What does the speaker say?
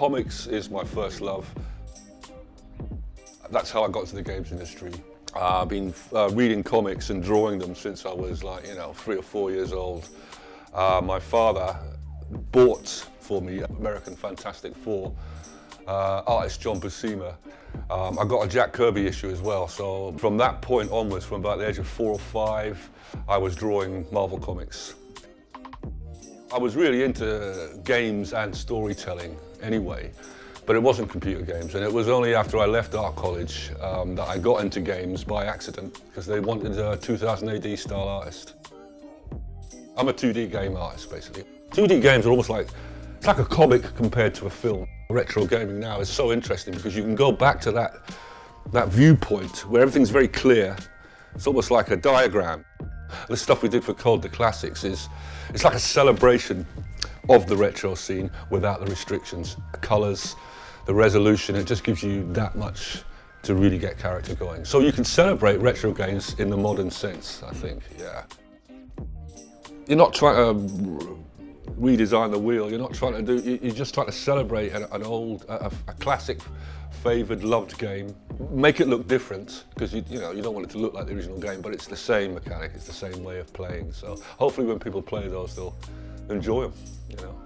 comics is my first love. That's how I got to the games industry. Uh, I've been uh, reading comics and drawing them since I was like, you know, three or four years old. Uh, my father bought for me American Fantastic Four, uh, artist John Buscema. Um, I got a Jack Kirby issue as well, so from that point onwards, from about the age of four or five, I was drawing Marvel Comics. I was really into games and storytelling anyway, but it wasn't computer games. And it was only after I left art college um, that I got into games by accident because they wanted a 2000 AD style artist. I'm a 2D game artist, basically. 2D games are almost like, it's like a comic compared to a film. Retro gaming now is so interesting because you can go back to that, that viewpoint where everything's very clear. It's almost like a diagram. The stuff we did for Code the Classics is it's like a celebration of the retro scene without the restrictions. The colours, the resolution, it just gives you that much to really get character going. So you can celebrate retro games in the modern sense, I think, yeah. You're not trying to um, redesign the wheel, you're not trying to do, you're just trying to celebrate an, an old, a, a classic favoured, loved game. Make it look different, because you, you know, you don't want it to look like the original game, but it's the same mechanic, it's the same way of playing. So hopefully when people play those, they'll enjoy them, you know.